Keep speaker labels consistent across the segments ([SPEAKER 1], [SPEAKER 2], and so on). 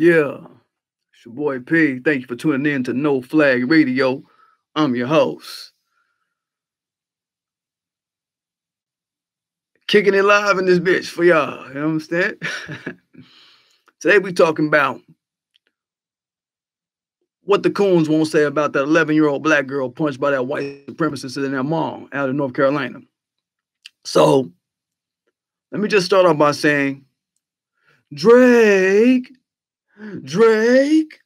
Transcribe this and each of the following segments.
[SPEAKER 1] Yeah, it's your boy P. Thank you for tuning in to No Flag Radio. I'm your host. Kicking it live in this bitch for y'all. You understand? Today we talking about what the coons won't say about that 11 year old black girl punched by that white supremacist in that mall out of North Carolina. So let me just start off by saying, Drake, Drake,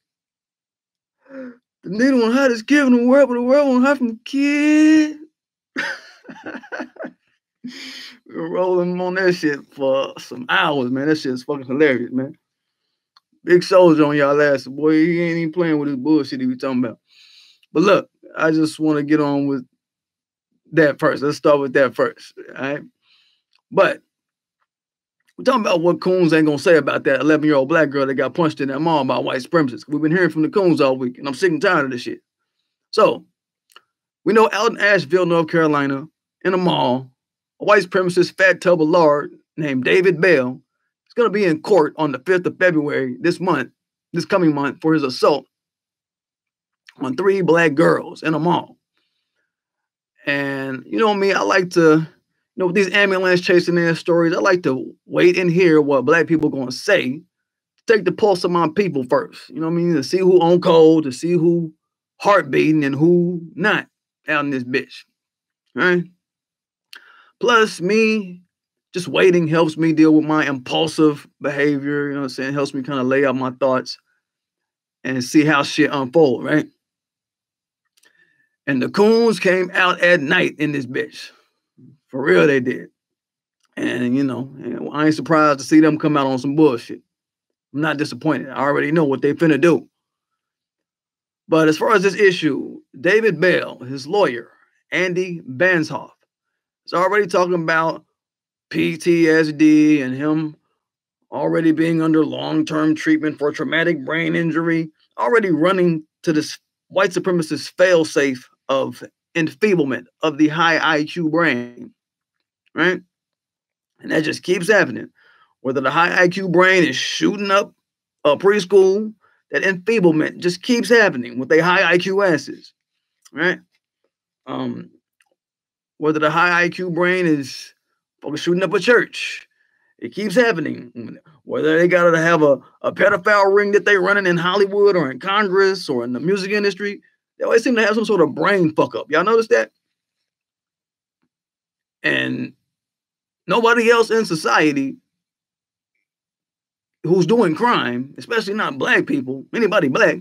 [SPEAKER 1] the nigga one hottest kid in the world, but the world won't have from kid. we were rolling on that shit for some hours, man. That shit's fucking hilarious, man. Big soldier on y'all ass. Boy, he ain't even playing with his bullshit he be talking about. But look, I just want to get on with that first. Let's start with that first. All right. But we're talking about what Coons ain't gonna say about that 11 year old black girl that got punched in that mall by white supremacists. We've been hearing from the Coons all week, and I'm sick and tired of this shit. So we know out in Asheville, North Carolina, in a mall, a white supremacist fat tub of lard named David Bell is to be in court on the 5th of February this month, this coming month, for his assault on three black girls in a mall. And you know me, I like to, know, with these ambulance chasing their stories, I like to wait and hear what black people going to say. Take the pulse of my people first. You know what I mean? To see who on cold, to see who heart beating and who not out in this bitch. Right? Plus, me just waiting helps me deal with my impulsive behavior. You know what I'm saying? Helps me kind of lay out my thoughts and see how shit unfold, right? And the coons came out at night in this bitch. For real, they did. And you know, I ain't surprised to see them come out on some bullshit. I'm not disappointed. I already know what they finna do. But as far as this issue, David Bell, his lawyer, Andy Banshoff, is already talking about PTSD and him already being under long-term treatment for traumatic brain injury, already running to this white supremacist failsafe of enfeeblement of the high IQ brain, right? And that just keeps happening. Whether the high IQ brain is shooting up a preschool, that enfeeblement just keeps happening with the high IQ asses, right? Um, whether the high IQ brain is fucking shooting up a church, it keeps happening. Whether they got to have a, a pedophile ring that they running in Hollywood or in Congress or in the music industry, they always seem to have some sort of brain fuck up. Y'all notice that? And nobody else in society who's doing crime, especially not black people, anybody black,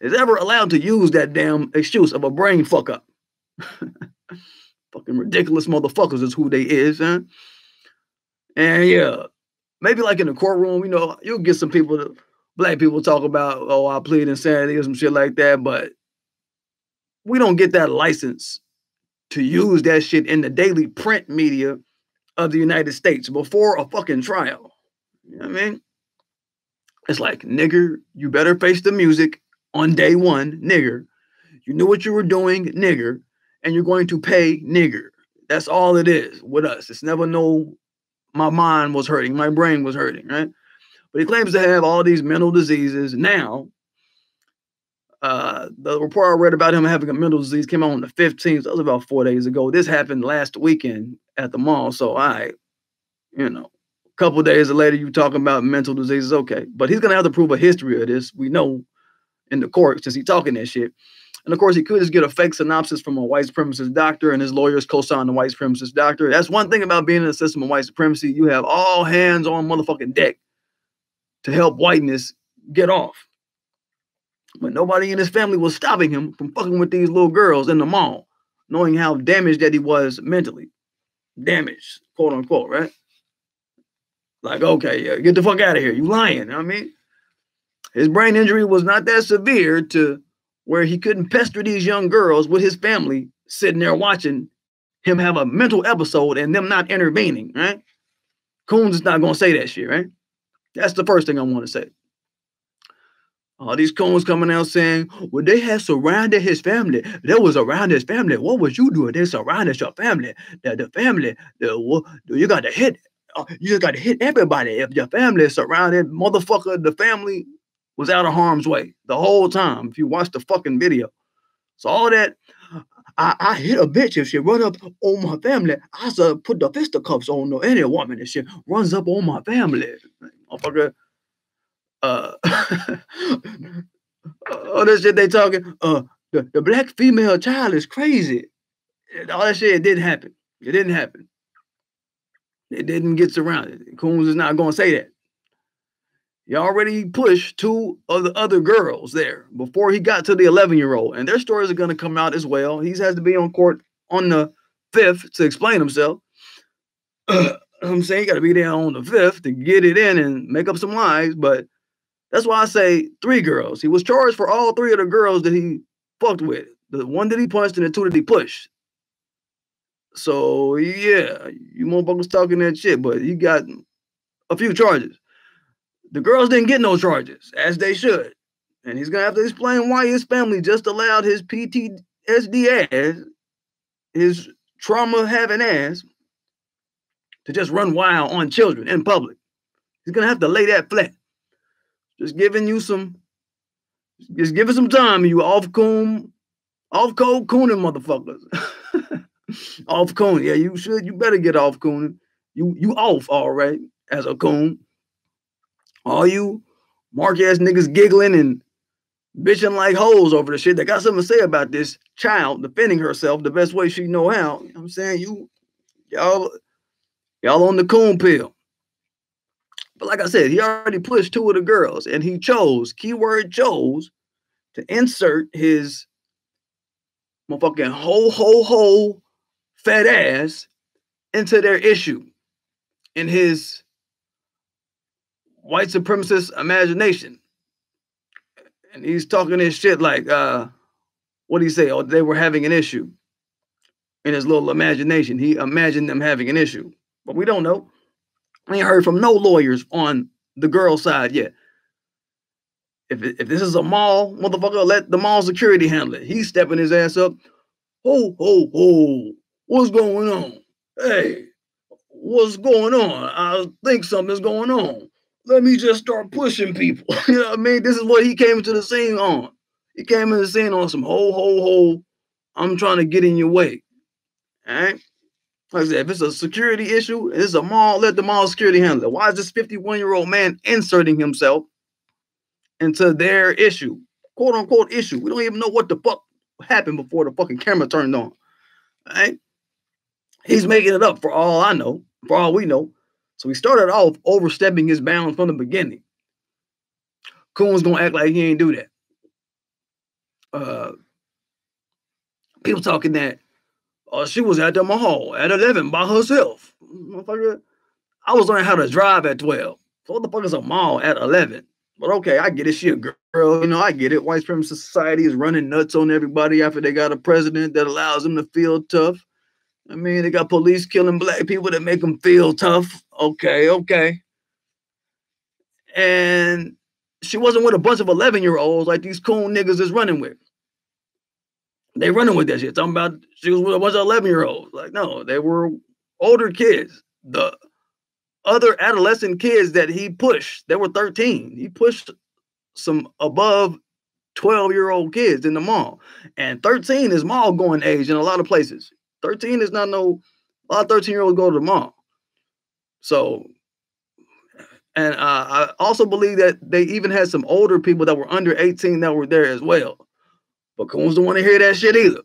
[SPEAKER 1] is ever allowed to use that damn excuse of a brain fuck up. Fucking ridiculous motherfuckers is who they is, huh? And yeah, maybe like in the courtroom, you know, you'll get some people, black people talk about, oh, I plead insanity or some shit like that, but we don't get that license to use that shit in the daily print media of the United States before a fucking trial. You know what I mean? It's like, nigger, you better face the music on day one, nigger. You knew what you were doing, nigger, and you're going to pay nigger. That's all it is with us. It's never no, my mind was hurting, my brain was hurting, right? But he claims to have all these mental diseases now uh, the report I read about him having a mental disease came out on the 15th. That was about four days ago. This happened last weekend at the mall. So I, you know, a couple days later, you talking about mental diseases, okay. But he's gonna have to prove a history of this. We know in the court since he's talking that shit. And of course, he could just get a fake synopsis from a white supremacist doctor, and his lawyers co-sign the white supremacist doctor. That's one thing about being in a system of white supremacy. You have all hands on motherfucking deck to help whiteness get off. But nobody in his family was stopping him from fucking with these little girls in the mall, knowing how damaged that he was mentally. Damaged, quote unquote, right? Like, okay, yeah, get the fuck out of here. You lying. I mean? His brain injury was not that severe to where he couldn't pester these young girls with his family sitting there watching him have a mental episode and them not intervening, right? Coons is not gonna say that shit, right? That's the first thing I want to say. All these cones coming out saying, well, they had surrounded his family. They was around his family. What was you doing? They surrounded your family. The, the family, the, you got to hit, uh, you got to hit everybody. If your family is surrounded, motherfucker, the family was out of harm's way the whole time. If you watch the fucking video, so all that. I, I hit a bitch if she run up on my family. I said put the fisticuffs on her. any woman if she runs up on my family. Motherfucker. Uh, all that shit they talking. Uh, the, the black female child is crazy. All that shit it didn't happen. It didn't happen. It didn't get surrounded. Coons is not gonna say that. He already pushed two of the other girls there before he got to the 11 year old, and their stories are gonna come out as well. He has to be on court on the fifth to explain himself. I'm saying you got to be there on the fifth to get it in and make up some lies, but that's why I say three girls. He was charged for all three of the girls that he fucked with. The one that he punched and the two that he pushed. So yeah, you motherfuckers talking that shit, but he got a few charges. The girls didn't get no charges, as they should. And he's gonna have to explain why his family just allowed his PTSD ass, his trauma having ass, to just run wild on children in public. He's gonna have to lay that flat. Just giving you some, just giving some time, you off coon, off cold cooning motherfuckers. off coon. Yeah, you should. You better get off cooning. You you off all right as a coon. All you mark ass niggas giggling and bitching like hoes over the shit. They got something to say about this child defending herself the best way she know how. You know I'm saying? You y'all y'all on the coon pill. But like I said, he already pushed two of the girls and he chose, keyword chose, to insert his motherfucking ho ho ho fat ass into their issue in his white supremacist imagination. And he's talking this shit like, uh, what do you say? Oh, they were having an issue in his little imagination. He imagined them having an issue, but we don't know. I ain't heard from no lawyers on the girl side yet. If, if this is a mall, motherfucker, let the mall security handle it. He's stepping his ass up. Ho, ho, ho. What's going on? Hey, what's going on? I think something's going on. Let me just start pushing people. you know what I mean? This is what he came into the scene on. He came into the scene on some ho, ho, ho. I'm trying to get in your way. All right? Like I said, if it's a security issue, it's a mall, let the mall security handle it. Why is this 51 year old man inserting himself into their issue? Quote unquote issue. We don't even know what the fuck happened before the fucking camera turned on. Right? He's making it up for all I know, for all we know. So he started off overstepping his bounds from the beginning. Coon's gonna act like he ain't do that. Uh, people talking that uh, she was at the mall at 11 by herself. Motherfucker, I was learning how to drive at 12. So what the fuck is a mall at 11? But okay, I get it. She a girl, you know, I get it. White supremacist society is running nuts on everybody after they got a president that allows them to feel tough. I mean, they got police killing black people that make them feel tough. Okay, okay. And she wasn't with a bunch of 11 year olds like these cool niggas is running with. They running with that shit. Talking about she was of 11 year old. Like, no, they were older kids. The other adolescent kids that he pushed, they were 13. He pushed some above 12 year old kids in the mall. And 13 is mall going age in a lot of places. 13 is not no, a lot of 13 year olds go to the mall. So, and uh, I also believe that they even had some older people that were under 18 that were there as well. But Coons don't want to hear that shit either.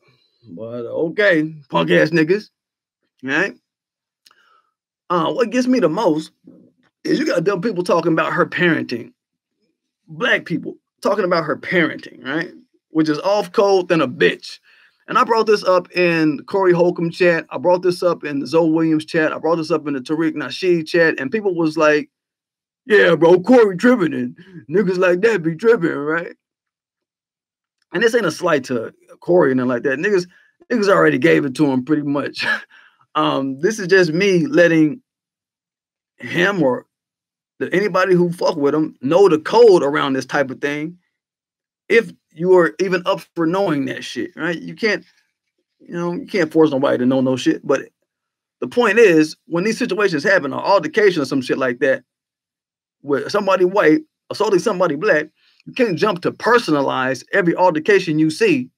[SPEAKER 1] But okay, punk ass niggas. Right? Uh, what gets me the most is you got dumb people talking about her parenting. Black people talking about her parenting, right? Which is off code than a bitch. And I brought this up in Corey Holcomb chat. I brought this up in the Zo Williams chat. I brought this up in the Tariq Nasheed chat. And people was like, yeah, bro, Corey tripping and niggas like that be tripping, right? And this ain't a slight to Corey and like that. Niggas, niggas already gave it to him pretty much. um, this is just me letting him or anybody who fuck with him know the code around this type of thing. If you are even up for knowing that shit, right? You can't, you know, you can't force nobody to know no shit. But the point is, when these situations happen, an altercation or some shit like that, with somebody white assaulting somebody black, you can't jump to personalize every altercation you see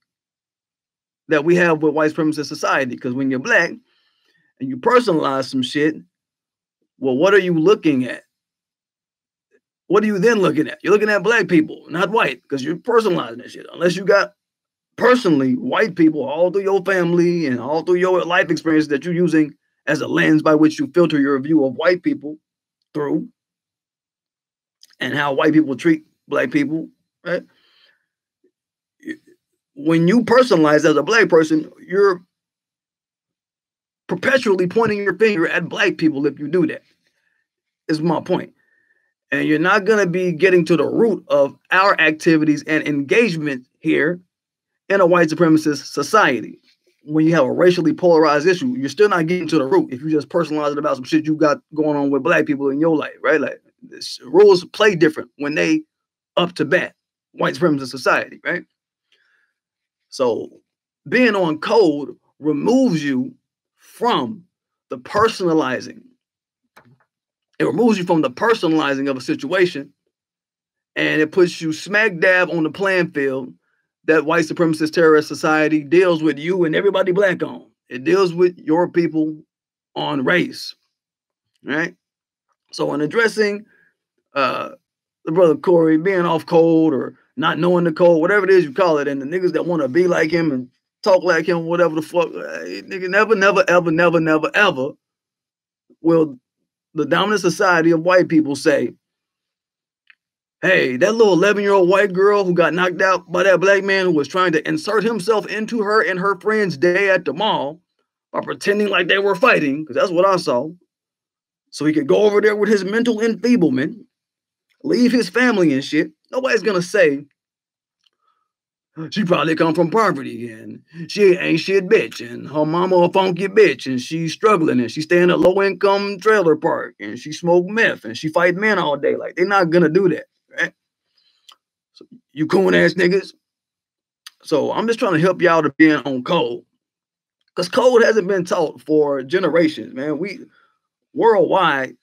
[SPEAKER 1] that we have with white supremacist society. Because when you're black and you personalize some shit, well, what are you looking at? What are you then looking at? You're looking at black people, not white, because you're personalizing that shit. Unless you got personally white people all through your family and all through your life experience that you're using as a lens by which you filter your view of white people through and how white people treat black people, right? When you personalize as a black person, you're perpetually pointing your finger at black people if you do that. Is my point. And you're not going to be getting to the root of our activities and engagement here in a white supremacist society. When you have a racially polarized issue, you're still not getting to the root if you just personalize it about some shit you got going on with black people in your life, right? Like rules play different when they up to bat, white supremacist society, right? So being on code removes you from the personalizing. It removes you from the personalizing of a situation and it puts you smack dab on the playing field that white supremacist terrorist society deals with you and everybody black on. It deals with your people on race, right? So in addressing uh, the brother Corey being off cold or not knowing the code, whatever it is you call it, and the niggas that want to be like him and talk like him, whatever the fuck, hey, nigga, never, never, ever, never, never, ever will the dominant society of white people say, hey, that little 11 year old white girl who got knocked out by that black man who was trying to insert himself into her and her friend's day at the mall by pretending like they were fighting, because that's what I saw. So he could go over there with his mental enfeeblement, leave his family and shit. Nobody's gonna say, she probably come from poverty and she ain't shit bitch and her mama a funky bitch and she's struggling and she stay in a low income trailer park and she smoke meth and she fight men all day. Like they're not gonna do that right? So you coon ass niggas. So I'm just trying to help y'all to be on code. Because code hasn't been taught for generations, man. We worldwide,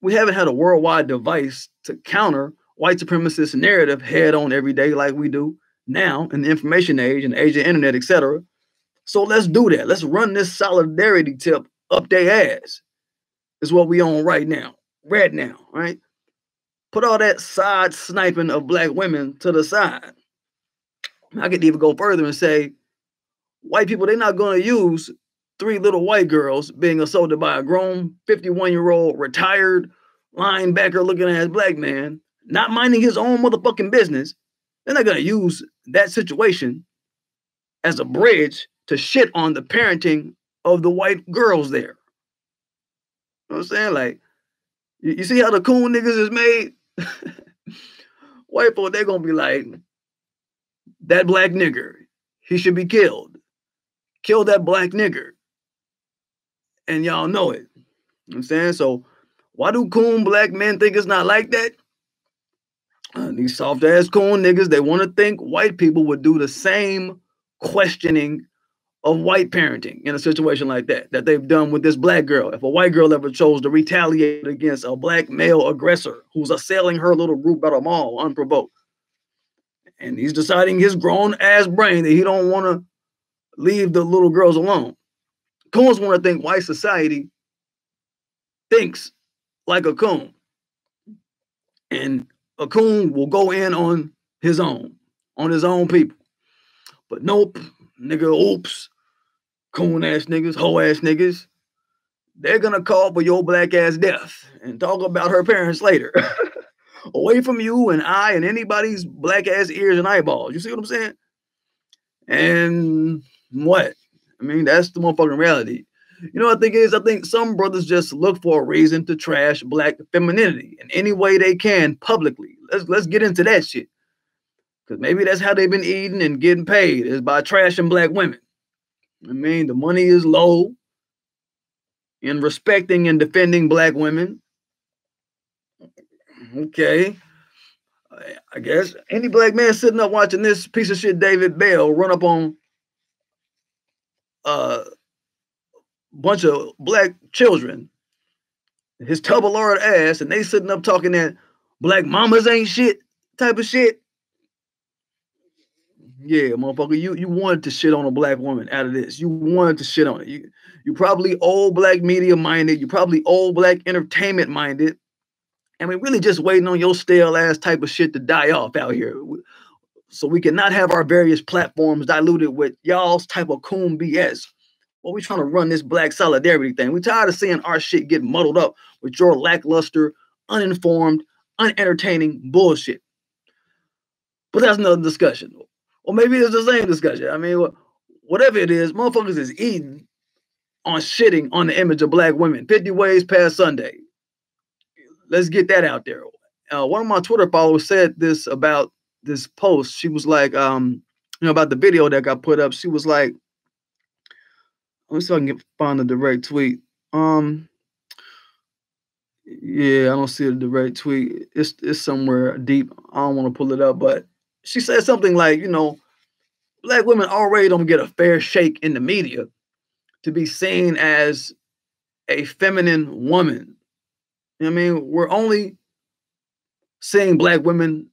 [SPEAKER 1] we haven't had a worldwide device to counter white supremacist narrative head on every day like we do now in the information age and age of internet, etc. So let's do that. Let's run this solidarity tip up their ass. Is what we on right now. Right now, right? Put all that side sniping of black women to the side. I could even go further and say, white people, they're not going to use three little white girls being assaulted by a grown 51 year old retired linebacker looking ass black man, not minding his own motherfucking business. They're not going to use that situation as a bridge to shit on the parenting of the white girls there. You know what I'm saying? Like, you, see how the coon niggas is made? White folk, they're gonna be like, that black nigger, he should be killed. Kill that black nigger. And y'all know it. You know I'm saying? So why do coon black men think it's not like that? Uh, these soft ass coon niggas, they want to think white people would do the same questioning of white parenting in a situation like that that they've done with this black girl. If a white girl ever chose to retaliate against a black male aggressor who's assailing her little group at a mall unprovoked, and he's deciding his grown ass brain that he don't want to leave the little girls alone. Coons want to think white society thinks like a coon, and a coon will go in on his own, on his own people. But nope, nigga, oops coon ass niggas, hoe ass niggas, they're gonna call for your black ass death and talk about her parents later. Away from you and I and anybody's black ass ears and eyeballs. You see what I'm saying? And what? I mean, that's the motherfucking reality. You know what I think is? I think some brothers just look for a reason to trash black femininity in any way they can publicly. Let's let's get into that shit. Cause maybe that's how they've been eating and getting paid is by trashing black women. I mean, the money is low in respecting and defending black women. Okay. I guess any black man sitting up watching this piece of shit David Bell run up on uh, bunch of black children, his tub of lard ass, and they sitting up talking that black mamas ain't shit type of shit. Yeah, motherfucker, you you wanted to shit on a black woman out of this. You wanted to shit on it. You you probably old black media minded. You probably old black entertainment minded. And we really just waiting on your stale ass type of shit to die off out here. So we cannot have our various platforms diluted with y'all's type of coon BS. Well, we trying to run this black solidarity thing. We tired of seeing our shit get muddled up with your lackluster, uninformed, unentertaining bullshit. But that's another discussion. Or maybe it's the same discussion. I mean, whatever it is, motherfuckers is eating on shitting on the image of black women. 50 ways past Sunday. Let's get that out there. Uh, one of my Twitter followers said this about this post. She was like, um, you know, about the video that got put up. She was like, let me see if I can get, find the direct tweet. Um, yeah, I don't see the direct tweet. It's it's somewhere deep. I don't want to pull it up, but she said something like, you know, black women already don't get a fair shake in the media to be seen as a feminine woman. You know I mean, we're only seeing black women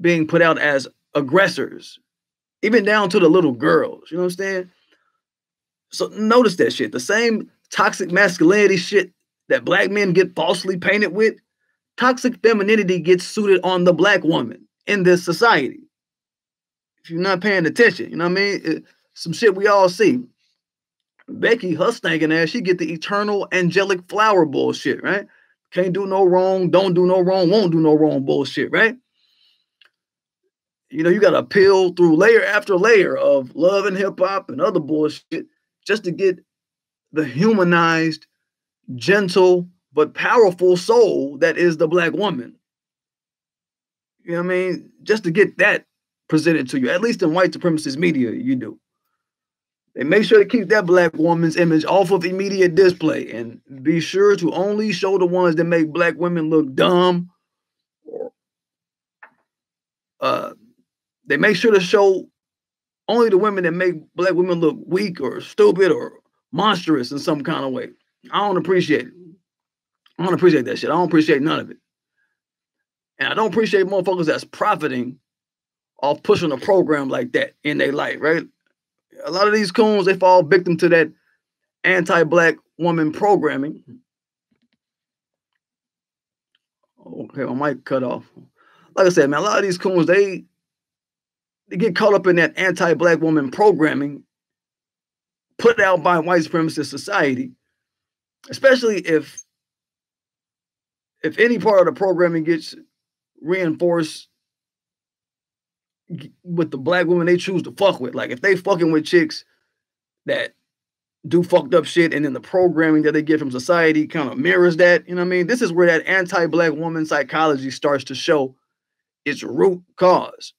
[SPEAKER 1] being put out as aggressors, even down to the little girls. You know what I'm saying? So notice that shit. The same toxic masculinity shit that black men get falsely painted with, toxic femininity gets suited on the black woman in this society. If you're not paying attention, you know what I mean? It, some shit we all see. Becky, her stinking ass, she get the eternal angelic flower bullshit, right? Can't do no wrong, don't do no wrong, won't do no wrong bullshit, right? You know, you got to peel through layer after layer of love and hip hop and other bullshit just to get the humanized, gentle, but powerful soul that is the black woman. You know what I mean? Just to get that presented to you, at least in white supremacist media, you do. They make sure to keep that black woman's image off of immediate display and be sure to only show the ones that make black women look dumb or uh, they make sure to show only the women that make black women look weak or stupid or monstrous in some kind of way. I don't appreciate it. I don't appreciate that shit. I don't appreciate none of it. And I don't appreciate motherfuckers that's profiting off pushing a program like that in their life, right? A lot of these coons, they fall victim to that anti-black woman programming. Okay, my mic cut off. Like I said, man, a lot of these coons, they they get caught up in that anti-black woman programming put out by white supremacist society, especially if if any part of the programming gets reinforced with the black women they choose to fuck with. Like if they fucking with chicks that do fucked up shit and then the programming that they get from society kind of mirrors that, you know what I mean? This is where that anti-black woman psychology starts to show its root cause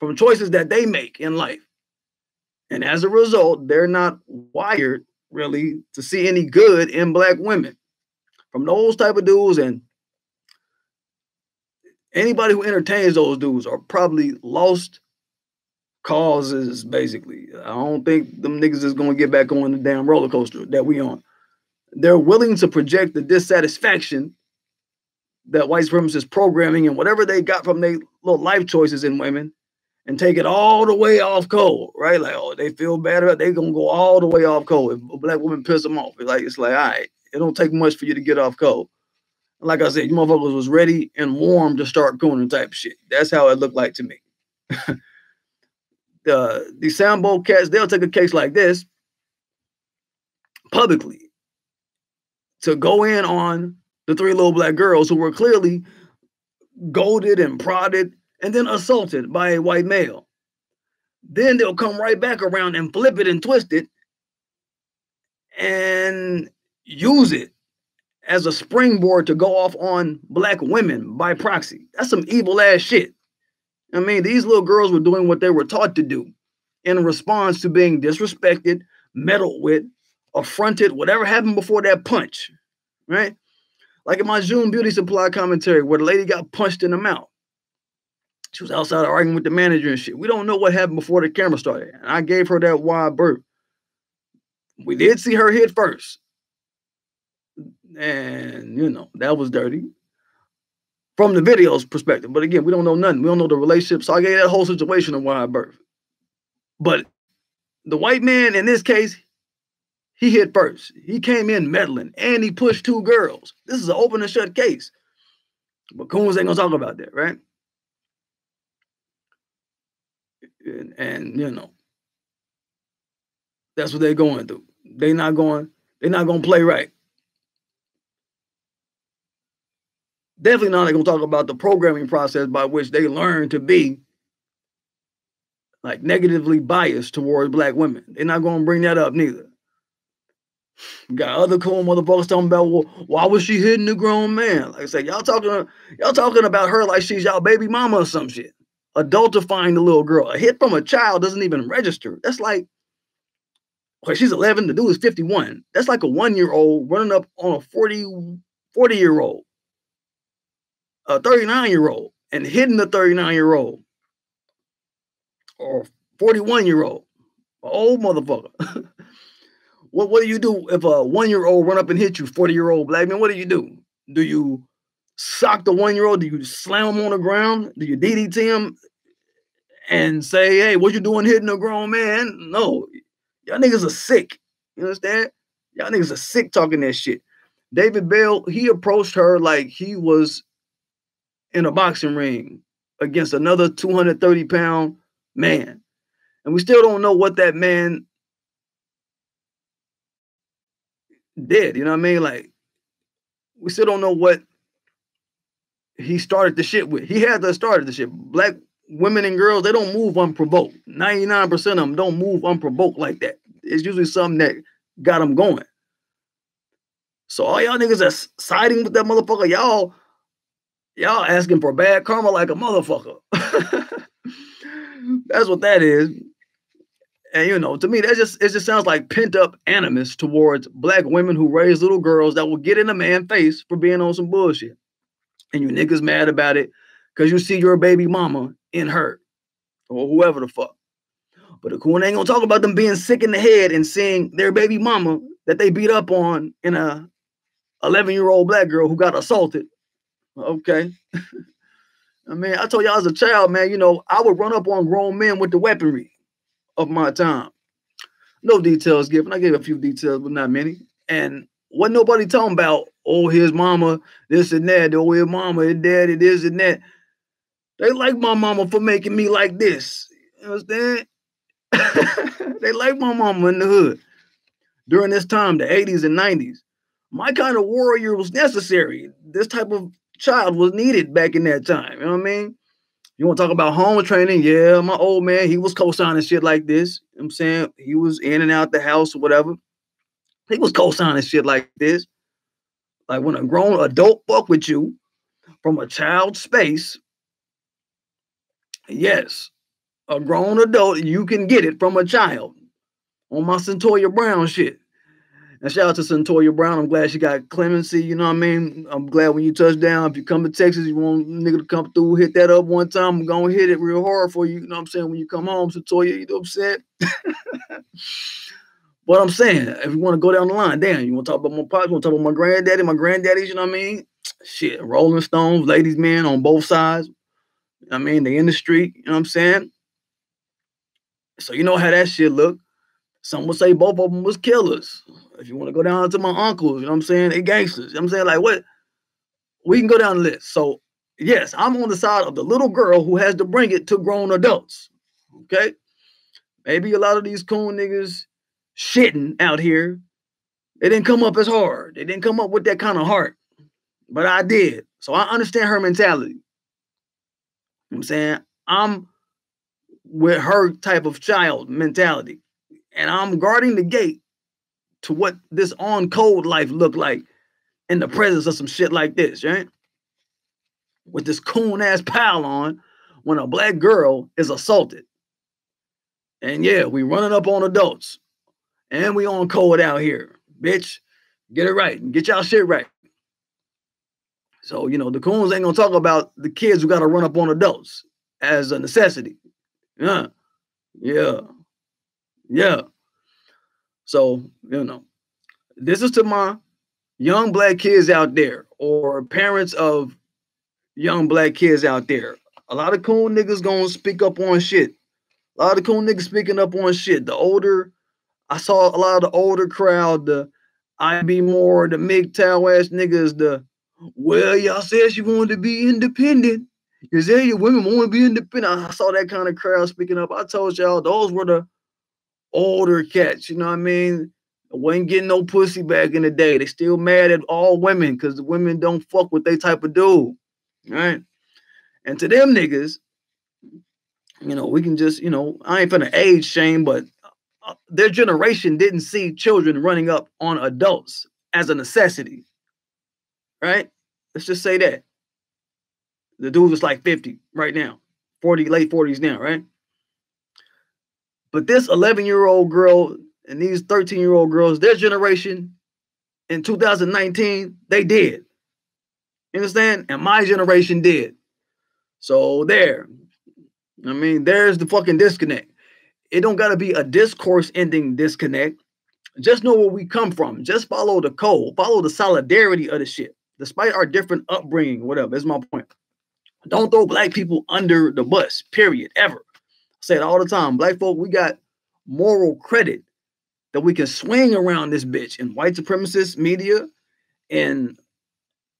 [SPEAKER 1] from choices that they make in life. And as a result, they're not wired really to see any good in black women. From those type of dudes and anybody who entertains those dudes are probably lost causes, basically. I don't think them niggas is gonna get back on the damn roller coaster that we on. They're willing to project the dissatisfaction that white supremacist programming and whatever they got from their little life choices in women and take it all the way off cold, right? Like, oh, they feel bad about they gonna go all the way off cold. If a black woman piss them off, it's like it's like, all right, it don't take much for you to get off cold. like I said, you motherfuckers was ready and warm to start cooning type shit. That's how it looked like to me. the the Sambo cats, they'll take a case like this publicly to go in on the three little black girls who were clearly goaded and prodded and then assaulted by a white male. Then they'll come right back around and flip it and twist it and use it as a springboard to go off on black women by proxy. That's some evil ass shit. I mean, these little girls were doing what they were taught to do in response to being disrespected, meddled with, affronted, whatever happened before that punch, right? Like in my June Beauty Supply commentary, where the lady got punched in the mouth. She was outside arguing with the manager and shit. We don't know what happened before the camera started. And I gave her that wide berth. We did see her hit first. And, you know, that was dirty from the video's perspective. But again, we don't know nothing. We don't know the relationship. So I gave that whole situation a wide berth. But the white man in this case, he hit first. He came in meddling and he pushed two girls. This is an open and shut case. But Coons ain't gonna talk about that, right? And, and you know, that's what they're going through. They're not going, they're not gonna play right. Definitely not gonna talk about the programming process by which they learn to be like negatively biased towards black women. They're not gonna bring that up neither. Got other cool motherfuckers talking about well, why was she hitting the grown man? Like I said, y'all talking y'all talking about her like she's y'all baby mama or some shit. Adultifying the little girl. A hit from a child doesn't even register. That's like well, she's 11, the dude is 51. That's like a one-year-old running up on a 40, 40 year old, a 39 year old, and hitting the 39 year old or 41 year old, old motherfucker. what what do you do if a one year old run up and hit you, 40 year old black man? What do you do? Do you sock the one year old? Do you slam him on the ground? Do you DDT him and say, hey, what you doing hitting a grown man? No, y'all niggas are sick. You understand? Y'all niggas are sick talking that shit. David Bell, he approached her like he was in a boxing ring against another 230 pound man. And we still don't know what that man did. You know what I mean? Like, we still don't know what he started the shit with. He had to start the shit. Black women and girls, they don't move unprovoked. 99% of them don't move unprovoked like that. It's usually something that got them going. So all y'all niggas that's siding with that motherfucker, y'all, y'all asking for bad karma like a motherfucker. That's what that is. And you know, to me, that just it just sounds like pent up animus towards black women who raise little girls that will get in a man's face for being on some bullshit. And you niggas mad about it because you see your baby mama in her or whoever the fuck. But the coon ain't gonna talk about them being sick in the head and seeing their baby mama that they beat up on in a 11 year old black girl who got assaulted. Okay. I mean, I told y'all as a child, man, you know, I would run up on grown men with the weaponry of my time. No details given. I gave a few details, but not many. And what nobody talking about, oh, his mama, this and that, oh, his mama, his daddy, this and that. They like my mama for making me like this. You understand? they like my mama in the hood. During this time, the 80s and 90s, my kind of warrior was necessary. This type of child was needed back in that time. You know what I mean? You want to talk about home training? Yeah, my old man, he was co-signing shit like this. You know I'm saying he was in and out the house or whatever. He was co-signing shit like this. Like when a grown adult fuck with you from a child space, yes, a grown adult, you can get it from a child on my Cyntoia Brown shit. And shout out to Cyntoia Brown. I'm glad she got clemency. You know what I mean? I'm glad when you touch down. If you come to Texas, you want nigga to come through, hit that up one time. I'm gonna hit it real hard for you. You know what I'm saying? When you come home, Cyntoia, you know what I'm saying? what I'm saying, if you want to go down the line, damn, you want to talk about my pops, you want to talk about my granddaddy, my granddaddies, you know what I mean? Shit, Rolling Stones, ladies, man, on both sides. I mean, they in the street, you know what I'm saying? So you know how that shit look. Some would say both of them was killers. If you want to go down to my uncles, you know what I'm saying? They gangsters. You know what I'm saying? Like what? We can go down the list. So yes, I'm on the side of the little girl who has to bring it to grown adults. Okay. Maybe a lot of these coon niggas shitting out here. They didn't come up as hard. They didn't come up with that kind of heart. But I did. So I understand her mentality. I'm saying? I'm with her type of child mentality. And I'm guarding the gate to what this on code life looked like in the presence of some shit like this, right? With this coon ass pal on when a black girl is assaulted. And yeah, we running up on adults. And we on cold out here. Bitch, get it right. Get y'all shit right. So, you know, the coons ain't gonna talk about the kids who gotta run up on adults as a necessity. Yeah. Yeah. Yeah. So, you know, this is to my young black kids out there or parents of young black kids out there. A lot of cool niggas gonna speak up on shit A lot of cool niggas speaking up on shit. The older, I saw a lot of the older crowd, the I be more the MGTOW ass niggas, the well, y'all said she wanted to be independent. You say your women want to be independent. I saw that kind of crowd speaking up. I told y'all those were the older cats, you know what I mean? wasn't getting no pussy back in the day. They still mad at all women because the women don't fuck with they type of dude. Right? And to them niggas, you know, we can just, you know, I ain't finna age shame, but their generation didn't see children running up on adults as a necessity. Right? Let's just say that. The dude was like 50 right now, 40, late 40s now, right? But this 11 year old girl and these 13 year old girls, their generation in 2019, they did. You understand? And my generation did. So there. I mean, there's the fucking disconnect. It don't gotta be a discourse ending disconnect. Just know where we come from. Just follow the code. Follow the solidarity of the shit. Despite our different upbringing, whatever. That's my point. Don't throw black people under the bus, period, ever. I say it all the time. Black folk, we got moral credit that we can swing around this bitch in white supremacist media and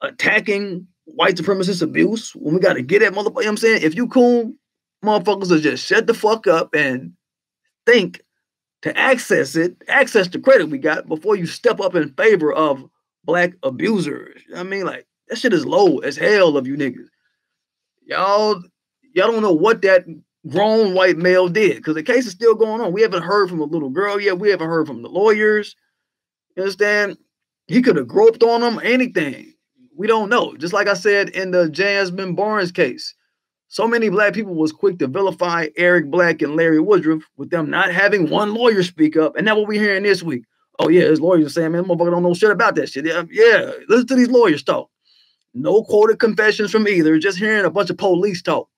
[SPEAKER 1] attacking white supremacist abuse when we got to get at motherfucker. You know I'm saying? If you cool motherfuckers to just shut the fuck up and think to access it, access the credit we got before you step up in favor of black abusers. I mean, like that shit is low as hell of you niggas. Y'all, y'all don't know what that grown white male did because the case is still going on. We haven't heard from a little girl yet. We haven't heard from the lawyers. You understand? He could have groped on them, anything. We don't know. Just like I said in the Jazmine Barnes case, so many black people was quick to vilify Eric Black and Larry Woodruff with them not having one lawyer speak up. And now what we're hearing this week. Oh, yeah, his lawyers are saying, man, motherfucker don't know shit about that shit. Yeah, yeah, listen to these lawyers talk. No quoted confessions from either, just hearing a bunch of police talk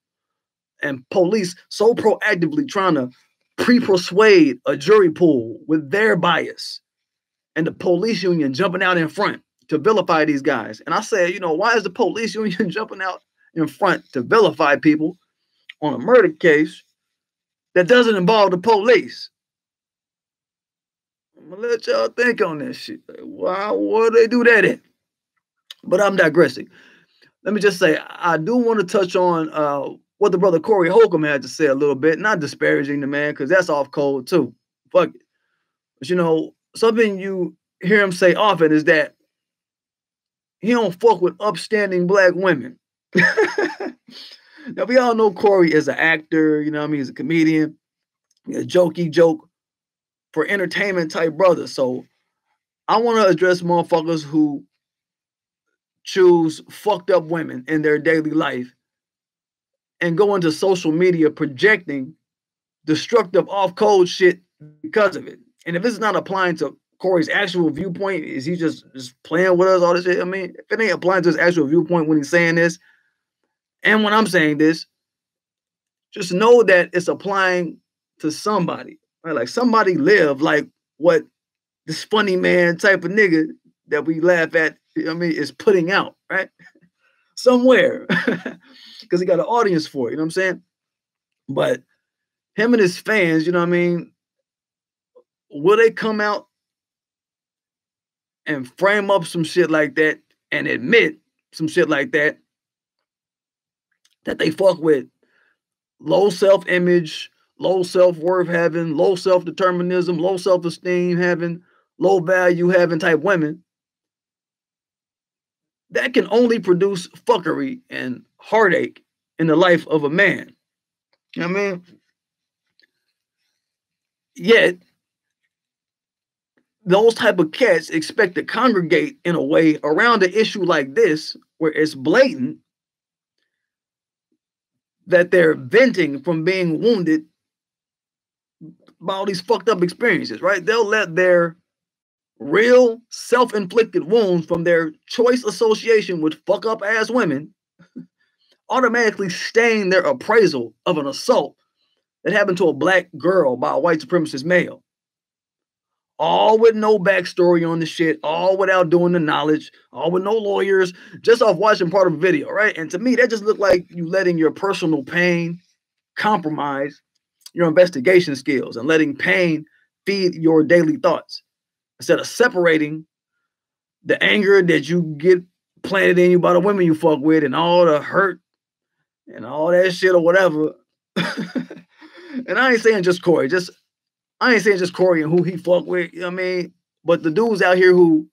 [SPEAKER 1] and police so proactively trying to pre-persuade a jury pool with their bias and the police union jumping out in front to vilify these guys. And I said, you know, why is the police union jumping out in front to vilify people on a murder case that doesn't involve the police? I'm gonna let y'all think on this shit. Why would they do that in? But I'm digressing. Let me just say, I do want to touch on uh, what the brother Corey Holcomb had to say a little bit, not disparaging the man, because that's off code too. Fuck it. But you know, something you hear him say often is that he don't fuck with upstanding black women. now we all know Corey is an actor, you know I mean? He's a comedian, a jokey joke for entertainment type brother. So I want to address motherfuckers who choose fucked up women in their daily life and go into social media projecting destructive off code shit because of it. And if it's not applying to Corey's actual viewpoint, is he just just playing with us all this shit? I mean, if it ain't applying to his actual viewpoint when he's saying this, and when I'm saying this, just know that it's applying to somebody, right? Like somebody live like what this funny man type of nigga that we laugh at, I mean, is putting out, right? Somewhere. because he got an audience for it. You know what I'm saying? But him and his fans, you know what I mean? Will they come out and frame up some shit like that and admit some shit like that that they fuck with low self-image, low self-worth having, low self-determinism, low self-esteem having, low value having type women that can only produce fuckery and heartache in the life of a man. You know what I mean? Yet, those type of cats expect to congregate in a way around an issue like this, where it's blatant that they're venting from being wounded by all these fucked up experiences, right? They'll let their real self-inflicted wounds from their choice association with fuck up ass women automatically stain their appraisal of an assault that happened to a black girl by a white supremacist male. All with no backstory on the shit, all without doing the knowledge, all with no lawyers, just off watching part of a video, right? And to me, that just looked like you letting your personal pain compromise your investigation skills and letting pain feed your daily thoughts instead of separating the anger that you get planted in you by the women you fuck with and all the hurt and all that shit or whatever. and I ain't saying just Corey, just I ain't saying just Corey and who he fuck with, you know what I mean? But the dudes out here who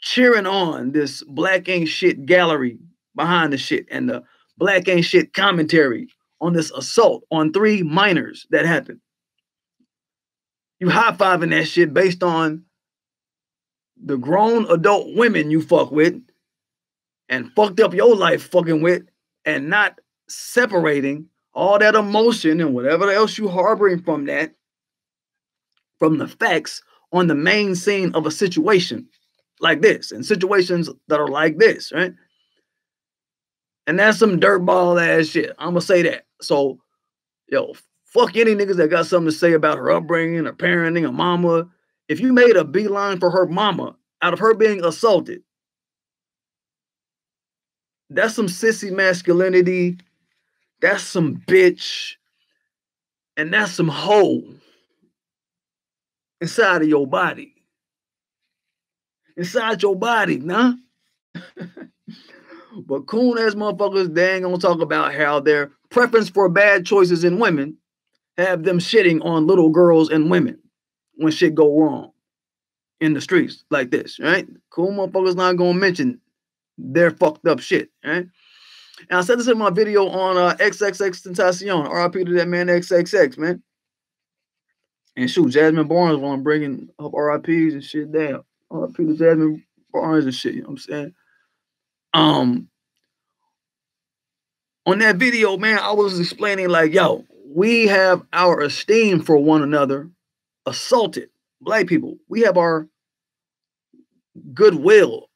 [SPEAKER 1] cheering on this black ain't shit gallery behind the shit and the black ain't shit commentary on this assault on three minors that happened. You high fiving that shit based on the grown adult women you fuck with and fucked up your life fucking with and not separating all that emotion and whatever else you harboring from that from the facts on the main scene of a situation like this and situations that are like this, right? And that's some dirtball ass shit. I'm gonna say that. So, yo, fuck any niggas that got something to say about her upbringing, her parenting, her mama. If you made a beeline for her mama out of her being assaulted, that's some sissy masculinity. That's some bitch. And that's some hoe inside of your body. Inside your body, nah? but coon ass motherfuckers, they ain't gonna talk about how their preference for bad choices in women have them shitting on little girls and women when shit go wrong in the streets like this, right? Cool motherfuckers not gonna mention their fucked up shit, right? And I said this in my video on uh, XXXTentacion, RIP to that man XXX, man. And shoot, Jazmine Barnes while I'm bringing up RIPs and shit down. RIP to Jazmine Barnes and shit, you know what I'm saying? Um, on that video, man, I was explaining like, yo, we have our esteem for one another assaulted. Black people, we have our goodwill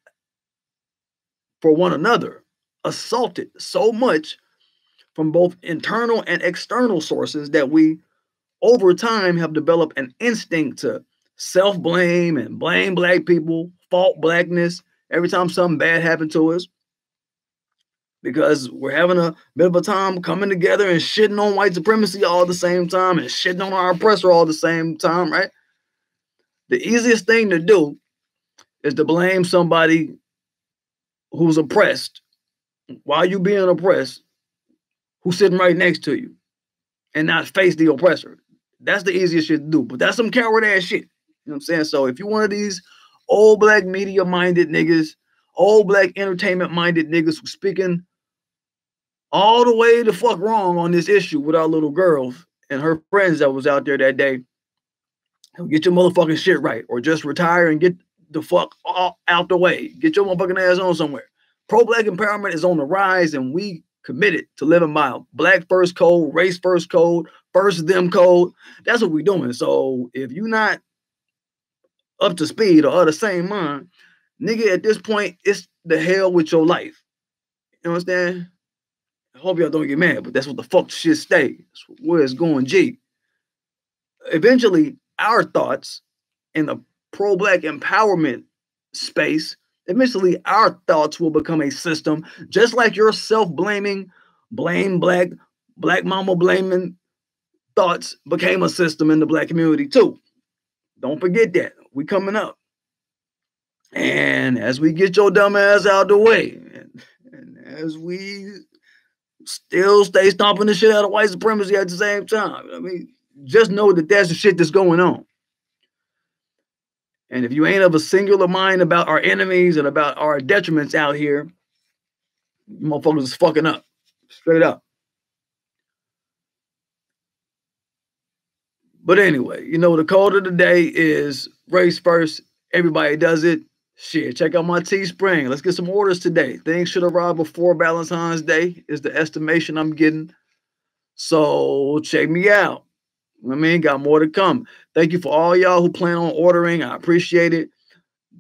[SPEAKER 1] for one another assaulted so much from both internal and external sources that we over time have developed an instinct to self-blame and blame black people, fault blackness every time something bad happened to us. Because we're having a bit of a time coming together and shitting on white supremacy all the same time and shitting on our oppressor all the same time, right? The easiest thing to do is to blame somebody who's oppressed while you being oppressed, who's sitting right next to you, and not face the oppressor. That's the easiest shit to do. But that's some coward ass shit. You know what I'm saying? So if you're one of these old black media minded niggas, old black entertainment minded niggas speaking all the way the fuck wrong on this issue with our little girl and her friends that was out there that day, get your motherfucking shit right or just retire and get the fuck out the way. Get your motherfucking ass on somewhere. Pro black empowerment is on the rise, and we committed to living by black first code, race first code, first them code. That's what we're doing. So if you're not up to speed or of the same mind, nigga, at this point, it's the hell with your life. You understand? I hope y'all don't get mad, but that's what the fuck shit stay. Where it's going, G. Eventually, our thoughts in the pro-black empowerment space eventually our thoughts will become a system, just like your self-blaming, blame black, black mama blaming thoughts became a system in the black community too. Don't forget that. We coming up. And as we get your dumb ass out the way, and, and as we still stay stomping the shit out of white supremacy at the same time, I mean, just know that that's the shit that's going on. And if you ain't of a singular mind about our enemies and about our detriments out here, motherfuckers is fucking up. Straight up. But anyway, you know, the code of the day is race first. Everybody does it. Shit, check out my Teespring. Let's get some orders today. Things should arrive before Valentine's Day, is the estimation I'm getting. So check me out. I mean, got more to come. Thank you for all y'all who plan on ordering. I appreciate it.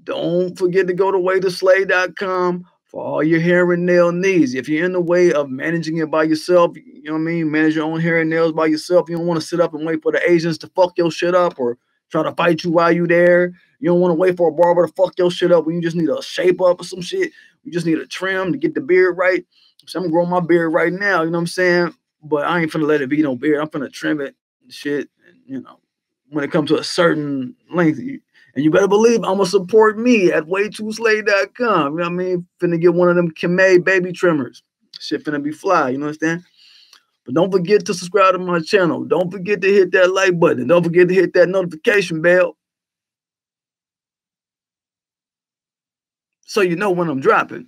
[SPEAKER 1] Don't forget to go to waytoslay.com Oh, for all your hair and nail needs. If you're in the way of managing it by yourself, you know what I mean? Manage your own hair and nails by yourself. You don't want to sit up and wait for the Asians to fuck your shit up or try to fight you while you're there. You don't want to wait for a barber to fuck your shit up when you just need a shape up or some shit. You just need a trim to get the beard right. So I'm growing my beard right now, you know what I'm saying? but I ain't finna let it be no beard. I'm finna trim it and shit. And, you know, when it comes to a certain length, you, and you better believe I'm gonna support me at waytoslay.com. You know what I mean? Finna get one of them Kame baby trimmers. Shit finna be fly, you know what I'm saying? But don't forget to subscribe to my channel. Don't forget to hit that like button. Don't forget to hit that notification bell. So you know when I'm dropping.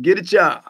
[SPEAKER 1] Get it, y'all.